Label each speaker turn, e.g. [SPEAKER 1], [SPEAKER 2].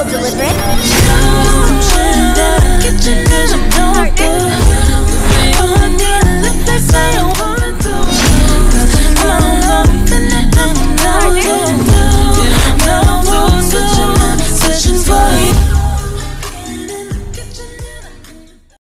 [SPEAKER 1] We'll deliver it.